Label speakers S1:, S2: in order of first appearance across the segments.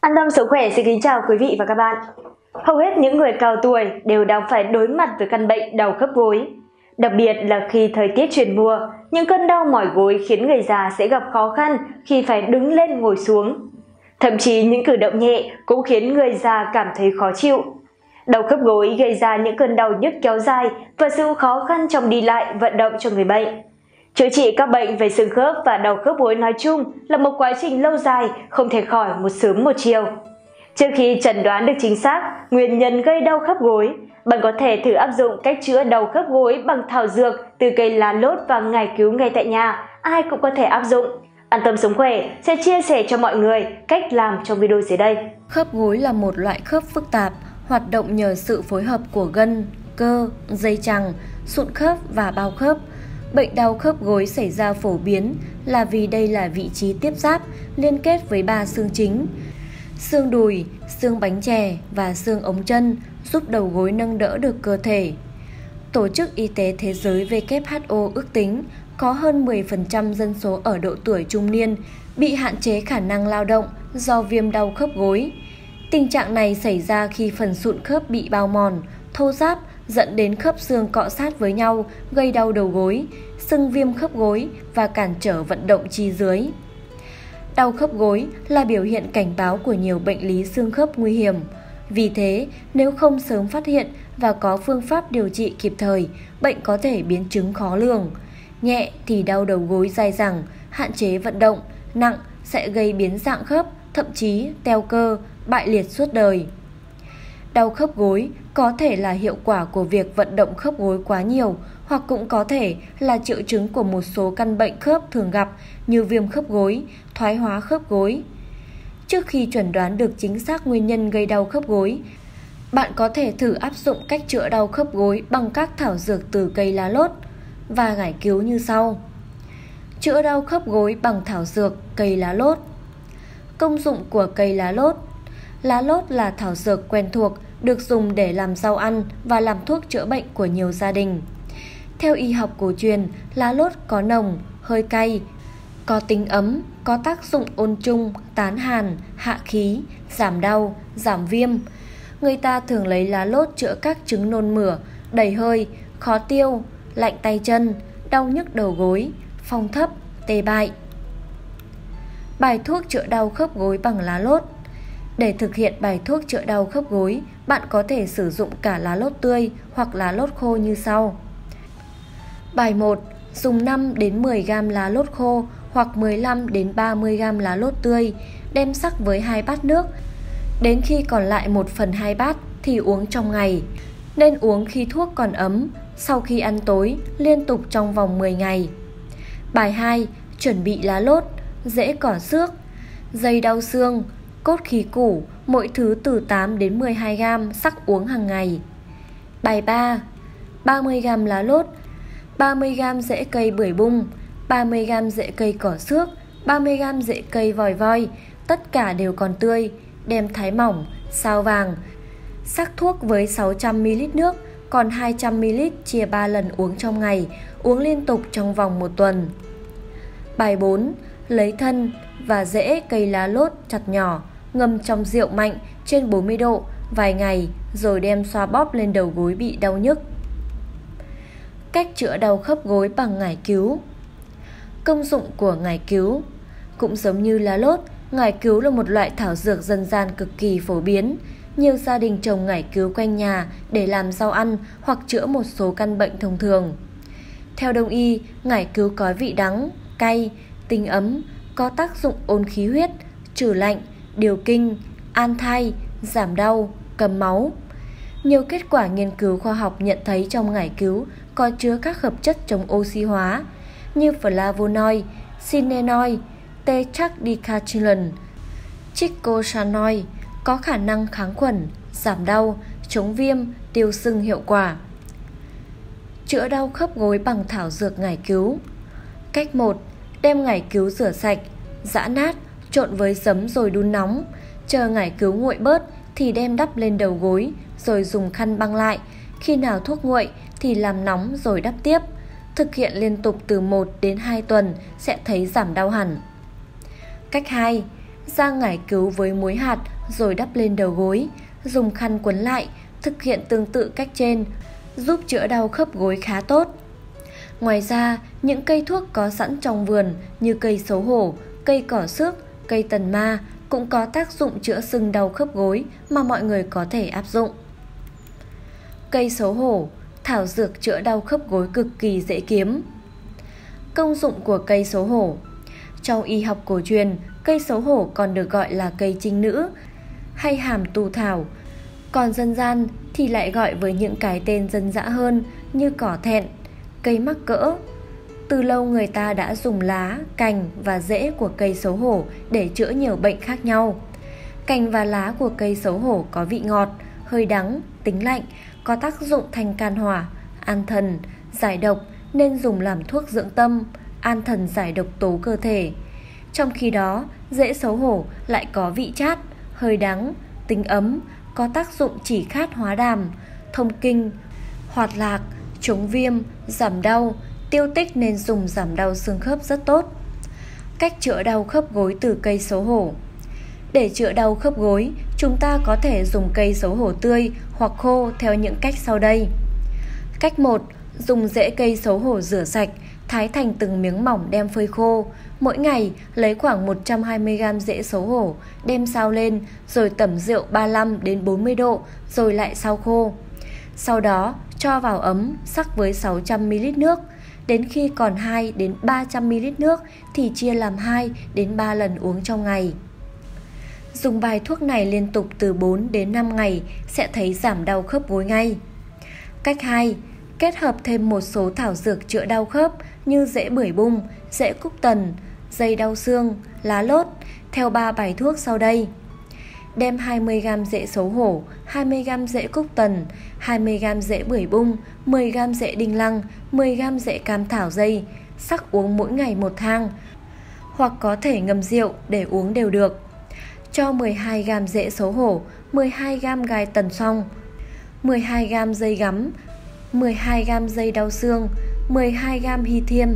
S1: An tâm sức khỏe xin kính chào quý vị và các bạn. Hầu hết những người cao tuổi đều đang phải đối mặt với căn bệnh đau khớp gối. Đặc biệt là khi thời tiết chuyển mùa, những cơn đau mỏi gối khiến người già sẽ gặp khó khăn khi phải đứng lên ngồi xuống. Thậm chí những cử động nhẹ cũng khiến người già cảm thấy khó chịu. Đau khớp gối gây ra những cơn đau nhức kéo dài và sự khó khăn trong đi lại vận động cho người bệnh. Chữa trị các bệnh về xương khớp và đau khớp gối nói chung là một quá trình lâu dài, không thể khỏi một sớm một chiều. Trước khi chẩn đoán được chính xác nguyên nhân gây đau khớp gối, bạn có thể thử áp dụng cách chữa đau khớp gối bằng thảo dược từ cây lá lốt và ngải cứu ngay tại nhà. Ai cũng có thể áp dụng. An tâm sống khỏe sẽ chia sẻ cho mọi người cách làm trong video dưới đây.
S2: Khớp gối là một loại khớp phức tạp, hoạt động nhờ sự phối hợp của gân, cơ, dây chằng, sụn khớp và bao khớp. Bệnh đau khớp gối xảy ra phổ biến là vì đây là vị trí tiếp giáp liên kết với ba xương chính. Xương đùi, xương bánh chè và xương ống chân giúp đầu gối nâng đỡ được cơ thể. Tổ chức Y tế Thế giới WHO ước tính có hơn 10% dân số ở độ tuổi trung niên bị hạn chế khả năng lao động do viêm đau khớp gối. Tình trạng này xảy ra khi phần sụn khớp bị bao mòn, thô ráp dẫn đến khớp xương cọ sát với nhau, gây đau đầu gối, sưng viêm khớp gối và cản trở vận động chi dưới. Đau khớp gối là biểu hiện cảnh báo của nhiều bệnh lý xương khớp nguy hiểm. Vì thế, nếu không sớm phát hiện và có phương pháp điều trị kịp thời, bệnh có thể biến chứng khó lường. Nhẹ thì đau đầu gối dai dẳng, hạn chế vận động, nặng sẽ gây biến dạng khớp, thậm chí teo cơ, bại liệt suốt đời. Đau khớp gối có thể là hiệu quả của việc vận động khớp gối quá nhiều hoặc cũng có thể là triệu chứng của một số căn bệnh khớp thường gặp như viêm khớp gối, thoái hóa khớp gối. Trước khi chuẩn đoán được chính xác nguyên nhân gây đau khớp gối, bạn có thể thử áp dụng cách chữa đau khớp gối bằng các thảo dược từ cây lá lốt và giải cứu như sau. Chữa đau khớp gối bằng thảo dược cây lá lốt. Công dụng của cây lá lốt Lá lốt là thảo dược quen thuộc, được dùng để làm rau ăn và làm thuốc chữa bệnh của nhiều gia đình. Theo y học cổ truyền, lá lốt có nồng, hơi cay, có tính ấm, có tác dụng ôn trung, tán hàn, hạ khí, giảm đau, giảm viêm. Người ta thường lấy lá lốt chữa các chứng nôn mửa, đầy hơi, khó tiêu, lạnh tay chân, đau nhức đầu gối, phong thấp, tê bại. Bài thuốc chữa đau khớp gối bằng lá lốt để thực hiện bài thuốc chữa đau khớp gối, bạn có thể sử dụng cả lá lốt tươi hoặc lá lốt khô như sau. Bài 1. Dùng 5 đến 10 g lá lốt khô hoặc 15 đến 30 g lá lốt tươi, đem sắc với hai bát nước. Đến khi còn lại 1 phần 2 bát thì uống trong ngày. Nên uống khi thuốc còn ấm, sau khi ăn tối, liên tục trong vòng 10 ngày. Bài 2. Chuẩn bị lá lốt, dễ cỏ xước, dây đau xương, cốt khí củ, mỗi thứ từ 8 đến 12 gram sắc uống hàng ngày. Bài 3. 30 gram lá lốt, 30 gram rễ cây bưởi bung, 30 gram rễ cây cỏ xước, 30 gram rễ cây vòi voi, tất cả đều còn tươi, đem thái mỏng, sao vàng. Sắc thuốc với 600 ml nước, còn 200 ml chia 3 lần uống trong ngày, uống liên tục trong vòng một tuần. Bài 4. Lấy thân và rễ cây lá lốt chặt nhỏ, ngâm trong rượu mạnh trên 40 độ vài ngày rồi đem xoa bóp lên đầu gối bị đau nhức. Cách chữa đau khớp gối bằng ngải cứu Công dụng của ngải cứu Cũng giống như lá lốt, ngải cứu là một loại thảo dược dân gian cực kỳ phổ biến. Nhiều gia đình trồng ngải cứu quanh nhà để làm rau ăn hoặc chữa một số căn bệnh thông thường. Theo đông y, ngải cứu có vị đắng, cay, tinh ấm, có tác dụng ôn khí huyết, trừ lạnh, điều kinh, an thai, giảm đau, cầm máu. Nhiều kết quả nghiên cứu khoa học nhận thấy trong ngải cứu có chứa các hợp chất chống oxy hóa như flavonoid, sinenoid, tetracycline, chicosanoid có khả năng kháng khuẩn, giảm đau, chống viêm, tiêu sưng hiệu quả. Chữa đau khớp gối bằng thảo dược ngải cứu. Cách 1. Đem ngải cứu rửa sạch, giã nát trộn với giấm rồi đun nóng. Chờ ngải cứu nguội bớt thì đem đắp lên đầu gối rồi dùng khăn băng lại. Khi nào thuốc nguội thì làm nóng rồi đắp tiếp. Thực hiện liên tục từ 1 đến 2 tuần sẽ thấy giảm đau hẳn. Cách 2. ra ngải cứu với muối hạt rồi đắp lên đầu gối, dùng khăn quấn lại, thực hiện tương tự cách trên, giúp chữa đau khớp gối khá tốt. Ngoài ra, những cây thuốc có sẵn trong vườn như cây xấu hổ, cây cỏ xước, cây tần ma cũng có tác dụng chữa sưng đau khớp gối mà mọi người có thể áp dụng. Cây xấu hổ, thảo dược chữa đau khớp gối cực kỳ dễ kiếm. Công dụng của cây xấu hổ Trong y học cổ truyền, cây xấu hổ còn được gọi là cây trinh nữ hay hàm tù thảo. Còn dân gian thì lại gọi với những cái tên dân dã hơn như cỏ thẹn, cây mắc cỡ. Từ lâu người ta đã dùng lá, cành và rễ của cây xấu hổ để chữa nhiều bệnh khác nhau. Cành và lá của cây xấu hổ có vị ngọt, hơi đắng, tính lạnh, có tác dụng thanh can hỏa, an thần, giải độc nên dùng làm thuốc dưỡng tâm, an thần giải độc tố cơ thể. Trong khi đó, rễ xấu hổ lại có vị chát, hơi đắng, tính ấm, có tác dụng chỉ khát hóa đàm, thông kinh, hoạt lạc, chống viêm, giảm đau, tiêu tích nên dùng giảm đau xương khớp rất tốt. Cách chữa đau khớp gối từ cây xấu hổ Để chữa đau khớp gối, chúng ta có thể dùng cây xấu hổ tươi hoặc khô theo những cách sau đây. Cách 1. Dùng rễ cây xấu hổ rửa sạch, thái thành từng miếng mỏng đem phơi khô. Mỗi ngày lấy khoảng 120g rễ xấu hổ, đem sao lên rồi tẩm rượu 35 đến 40 độ rồi lại sao khô. Sau đó cho vào ấm sắc với 600ml nước. Đến khi còn 2 đến 300ml nước thì chia làm 2 đến 3 lần uống trong ngày. Dùng bài thuốc này liên tục từ 4 đến 5 ngày sẽ thấy giảm đau khớp gối ngay. Cách 2. Kết hợp thêm một số thảo dược chữa đau khớp như rễ bưởi bung, rễ cúc tần, dây đau xương, lá lốt theo 3 bài thuốc sau đây. Đem 20g rễ xấu hổ, 20g rễ cúc tần, 20g rễ bưởi bung, 10g rễ đinh lăng, 10g rễ cam thảo dây, sắc uống mỗi ngày một thang, hoặc có thể ngâm rượu để uống đều được. Cho 12g rễ xấu hổ, 12g gai tần xong, 12g dây gắm, 12g dây đau xương, 12g hy thiêm,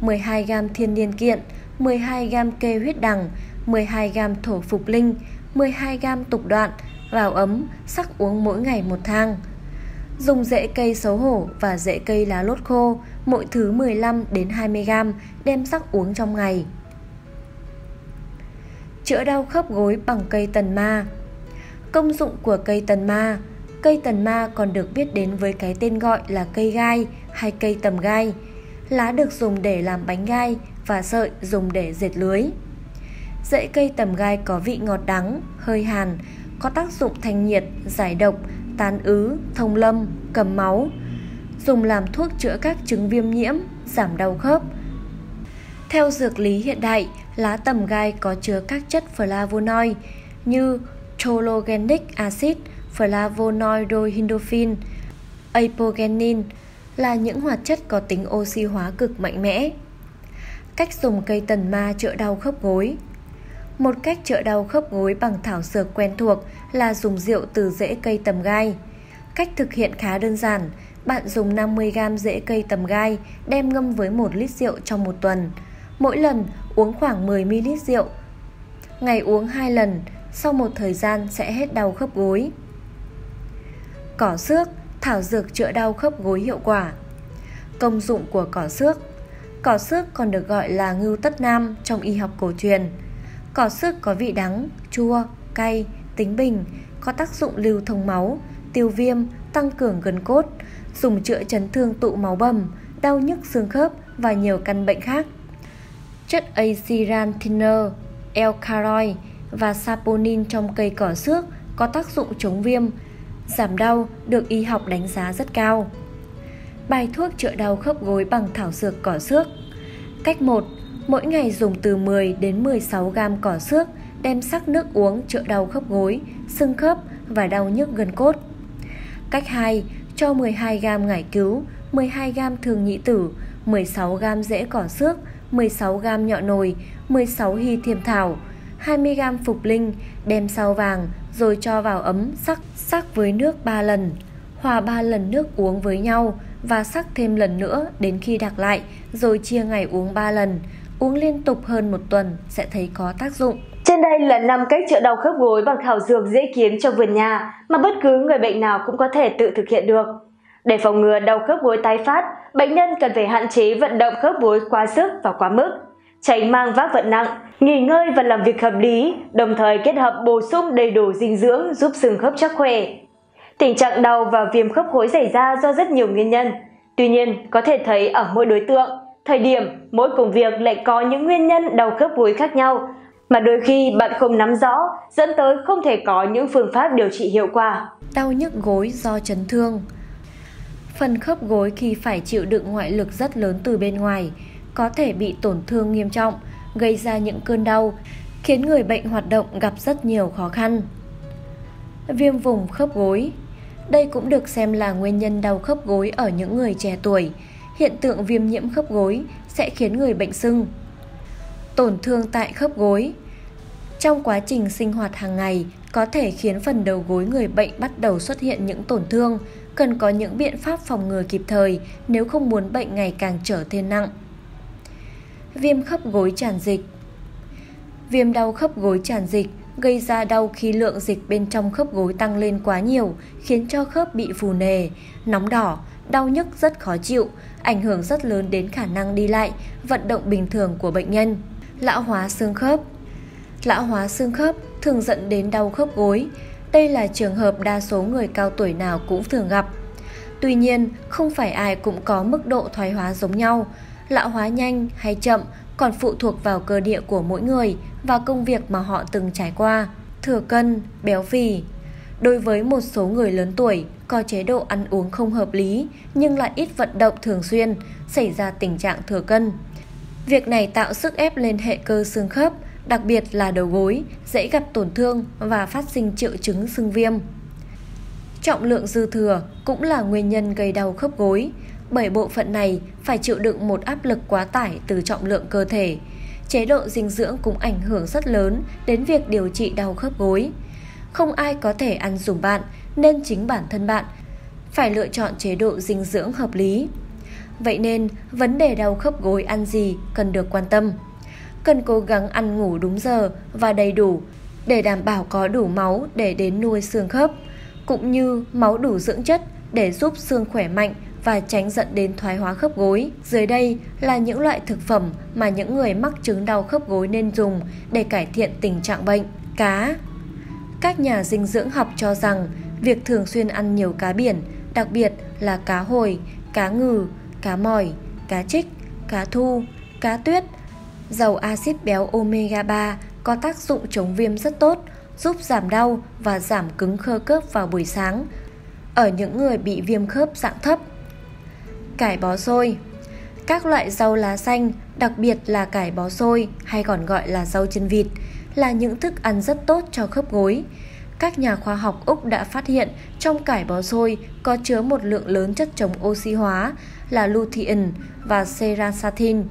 S2: 12g thiên niên kiện, 12g kê huyết đằng, 12g thổ phục linh, 12 gam tục đoạn vào ấm, sắc uống mỗi ngày một thang. Dùng rễ cây xấu hổ và rễ cây lá lốt khô, mỗi thứ 15 đến 20 gam đem sắc uống trong ngày. Chữa đau khớp gối bằng cây tần ma. Công dụng của cây tần ma Cây tần ma còn được biết đến với cái tên gọi là cây gai hay cây tầm gai. Lá được dùng để làm bánh gai và sợi dùng để dệt lưới. Rễ cây tầm gai có vị ngọt đắng, hơi hàn, có tác dụng thanh nhiệt, giải độc, tán ứ, thông lâm, cầm máu. Dùng làm thuốc chữa các chứng viêm nhiễm, giảm đau khớp. Theo dược lý hiện đại, lá tầm gai có chứa các chất flavonoid như chologenic acid, flavonoidorhindophin, apogenin là những hoạt chất có tính oxy hóa cực mạnh mẽ. Cách dùng cây tần ma chữa đau khớp gối một cách chữa đau khớp gối bằng thảo dược quen thuộc là dùng rượu từ rễ cây tầm gai. Cách thực hiện khá đơn giản, bạn dùng 50g rễ cây tầm gai đem ngâm với 1 lít rượu trong một tuần. Mỗi lần uống khoảng 10ml rượu. Ngày uống 2 lần, sau một thời gian sẽ hết đau khớp gối. Cỏ xước, thảo dược chữa đau khớp gối hiệu quả. Công dụng của cỏ xước Cỏ xước còn được gọi là ngưu tất nam trong y học cổ truyền. Cỏ sức có vị đắng, chua, cay, tính bình, có tác dụng lưu thông máu, tiêu viêm, tăng cường gân cốt, dùng chữa chấn thương tụ máu bầm, đau nhức xương khớp và nhiều căn bệnh khác. Chất acirantiner, L-caroid và saponin trong cây cỏ xước có tác dụng chống viêm, giảm đau được y học đánh giá rất cao. Bài thuốc chữa đau khớp gối bằng thảo dược cỏ xước. Cách 1. Mỗi ngày dùng từ 10 đến 16 gam cỏ xước đem sắc nước uống chữa đau khớp gối, sưng khớp và đau nhức gân cốt. Cách 2. Cho 12 gam ngải cứu, 12 gam thường nhị tử, 16 gam rễ cỏ xước, 16 gam nhọ nồi, 16 hy thiềm thảo, 20 gam phục linh, đem sao vàng rồi cho vào ấm sắc sắc với nước 3 lần. Hòa 3 lần nước uống với nhau và sắc thêm lần nữa đến khi đặc lại rồi chia ngày uống 3 lần. Uống liên tục hơn một tuần sẽ thấy có tác dụng.
S1: Trên đây là 5 cách chữa đau khớp gối bằng thảo dược dễ kiếm trong vườn nhà mà bất cứ người bệnh nào cũng có thể tự thực hiện được. Để phòng ngừa đau khớp gối tái phát, bệnh nhân cần phải hạn chế vận động khớp gối quá sức và quá mức, tránh mang vác vận nặng, nghỉ ngơi và làm việc hợp lý, đồng thời kết hợp bổ sung đầy đủ dinh dưỡng giúp xương khớp chắc khỏe. Tình trạng đau và viêm khớp gối xảy ra do rất nhiều nguyên nhân. Tuy nhiên, có thể thấy ở mỗi đối tượng, thời điểm, mỗi công việc lại có những nguyên nhân đau khớp gối khác nhau, mà đôi khi bạn không nắm rõ dẫn tới không thể có những phương pháp điều trị hiệu quả.
S2: Đau nhức gối do chấn thương Phần khớp gối khi phải chịu đựng ngoại lực rất lớn từ bên ngoài, có thể bị tổn thương nghiêm trọng, gây ra những cơn đau, khiến người bệnh hoạt động gặp rất nhiều khó khăn. Viêm vùng khớp gối Đây cũng được xem là nguyên nhân đau khớp gối ở những người trẻ tuổi. Hiện tượng viêm nhiễm khớp gối sẽ khiến người bệnh sưng. Tổn thương tại khớp gối Trong quá trình sinh hoạt hàng ngày, có thể khiến phần đầu gối người bệnh bắt đầu xuất hiện những tổn thương, cần có những biện pháp phòng ngừa kịp thời nếu không muốn bệnh ngày càng trở thêm nặng. Viêm khớp gối tràn dịch Viêm đau khớp gối tràn dịch gây ra đau khi lượng dịch bên trong khớp gối tăng lên quá nhiều, khiến cho khớp bị phù nề, nóng đỏ, đau nhức rất khó chịu, ảnh hưởng rất lớn đến khả năng đi lại, vận động bình thường của bệnh nhân. Lão hóa xương khớp Lão hóa xương khớp thường dẫn đến đau khớp gối. Đây là trường hợp đa số người cao tuổi nào cũng thường gặp. Tuy nhiên, không phải ai cũng có mức độ thoái hóa giống nhau. Lão hóa nhanh hay chậm còn phụ thuộc vào cơ địa của mỗi người và công việc mà họ từng trải qua. Thừa cân, béo phì. Đối với một số người lớn tuổi, có chế độ ăn uống không hợp lý nhưng lại ít vận động thường xuyên, xảy ra tình trạng thừa cân. Việc này tạo sức ép lên hệ cơ xương khớp, đặc biệt là đầu gối, dễ gặp tổn thương và phát sinh triệu chứng sưng viêm. Trọng lượng dư thừa cũng là nguyên nhân gây đau khớp gối, bởi bộ phận này phải chịu đựng một áp lực quá tải từ trọng lượng cơ thể. Chế độ dinh dưỡng cũng ảnh hưởng rất lớn đến việc điều trị đau khớp gối. Không ai có thể ăn dùng bạn, nên chính bản thân bạn phải lựa chọn chế độ dinh dưỡng hợp lý. Vậy nên, vấn đề đau khớp gối ăn gì cần được quan tâm. Cần cố gắng ăn ngủ đúng giờ và đầy đủ để đảm bảo có đủ máu để đến nuôi xương khớp, cũng như máu đủ dưỡng chất để giúp xương khỏe mạnh và tránh dẫn đến thoái hóa khớp gối. Dưới đây là những loại thực phẩm mà những người mắc chứng đau khớp gối nên dùng để cải thiện tình trạng bệnh. Cá các nhà dinh dưỡng học cho rằng việc thường xuyên ăn nhiều cá biển, đặc biệt là cá hồi, cá ngừ, cá mỏi, cá trích, cá thu, cá tuyết, dầu axit béo omega 3 có tác dụng chống viêm rất tốt, giúp giảm đau và giảm cứng khơ khớp vào buổi sáng ở những người bị viêm khớp dạng thấp. Cải bó xôi Các loại rau lá xanh, đặc biệt là cải bó xôi hay còn gọi là rau chân vịt, là những thức ăn rất tốt cho khớp gối. Các nhà khoa học Úc đã phát hiện trong cải bó xôi có chứa một lượng lớn chất chống oxy hóa là lutein và serasatin.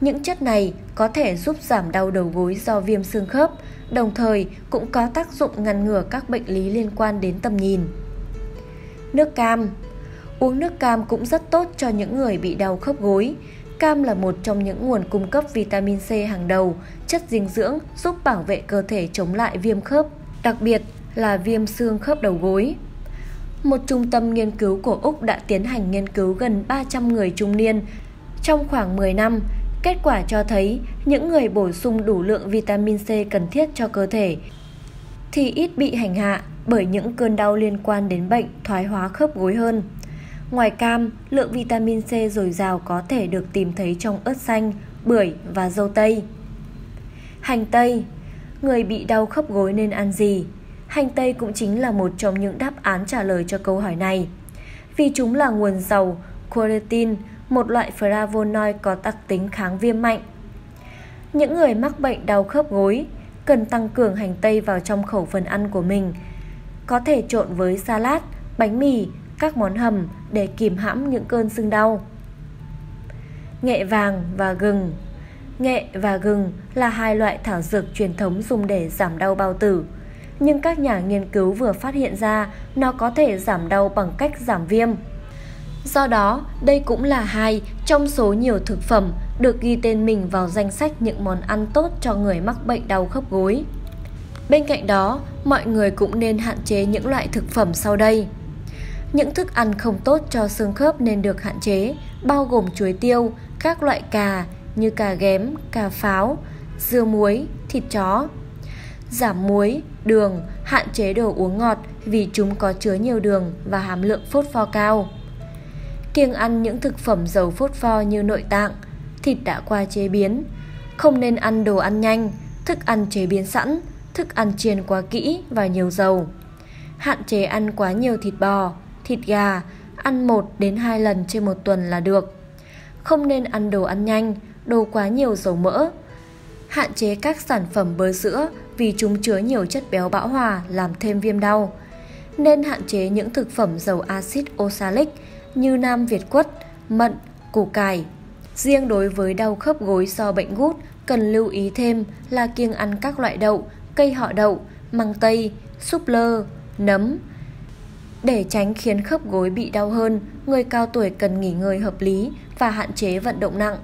S2: Những chất này có thể giúp giảm đau đầu gối do viêm xương khớp, đồng thời cũng có tác dụng ngăn ngừa các bệnh lý liên quan đến tầm nhìn. Nước cam Uống nước cam cũng rất tốt cho những người bị đau khớp gối. Cam là một trong những nguồn cung cấp vitamin C hàng đầu, chất dinh dưỡng giúp bảo vệ cơ thể chống lại viêm khớp, đặc biệt là viêm xương khớp đầu gối. Một trung tâm nghiên cứu của Úc đã tiến hành nghiên cứu gần 300 người trung niên trong khoảng 10 năm. Kết quả cho thấy những người bổ sung đủ lượng vitamin C cần thiết cho cơ thể thì ít bị hành hạ bởi những cơn đau liên quan đến bệnh thoái hóa khớp gối hơn. Ngoài cam, lượng vitamin C dồi dào có thể được tìm thấy trong ớt xanh, bưởi và dâu tây. Hành tây Người bị đau khớp gối nên ăn gì? Hành tây cũng chính là một trong những đáp án trả lời cho câu hỏi này. Vì chúng là nguồn giàu quercetin, một loại flavonoid có đặc tính kháng viêm mạnh. Những người mắc bệnh đau khớp gối cần tăng cường hành tây vào trong khẩu phần ăn của mình. Có thể trộn với salad, bánh mì, các món hầm để kìm hãm những cơn sưng đau. Nghệ vàng và gừng Nghệ và gừng là hai loại thảo dược truyền thống dùng để giảm đau bao tử. Nhưng các nhà nghiên cứu vừa phát hiện ra nó có thể giảm đau bằng cách giảm viêm. Do đó, đây cũng là hai trong số nhiều thực phẩm được ghi tên mình vào danh sách những món ăn tốt cho người mắc bệnh đau khớp gối. Bên cạnh đó, mọi người cũng nên hạn chế những loại thực phẩm sau đây. Những thức ăn không tốt cho xương khớp nên được hạn chế, bao gồm chuối tiêu, các loại cà như cà ghém, cà pháo, dưa muối, thịt chó. Giảm muối, đường, hạn chế đồ uống ngọt vì chúng có chứa nhiều đường và hàm lượng phốt pho cao. Kiêng ăn những thực phẩm giàu phốt pho như nội tạng, thịt đã qua chế biến. Không nên ăn đồ ăn nhanh, thức ăn chế biến sẵn, thức ăn chiên quá kỹ và nhiều dầu. Hạn chế ăn quá nhiều thịt bò, thịt gà, ăn 1 đến 2 lần trên một tuần là được. Không nên ăn đồ ăn nhanh, đồ quá nhiều dầu mỡ. Hạn chế các sản phẩm bơ sữa vì chúng chứa nhiều chất béo bão hòa làm thêm viêm đau. Nên hạn chế những thực phẩm giàu axit oxalic như nam Việt quất, mận, củ cải. Riêng đối với đau khớp gối do bệnh gút, cần lưu ý thêm là kiêng ăn các loại đậu, cây họ đậu, măng tây, súp lơ, nấm. Để tránh khiến khớp gối bị đau hơn, người cao tuổi cần nghỉ ngơi hợp lý và hạn chế vận động nặng.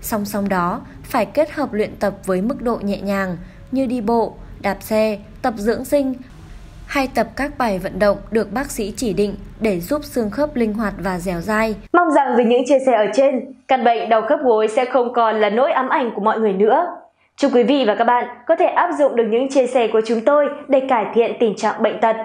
S2: Song song đó, phải kết hợp luyện tập với mức độ nhẹ nhàng như đi bộ, đạp xe, tập dưỡng sinh hay tập các bài vận động được bác sĩ chỉ định để giúp xương khớp linh hoạt và dẻo dai.
S1: Mong rằng với những chia sẻ ở trên, căn bệnh đau khớp gối sẽ không còn là nỗi ám ảnh của mọi người nữa. Chúc quý vị và các bạn có thể áp dụng được những chia sẻ của chúng tôi để cải thiện tình trạng bệnh tật.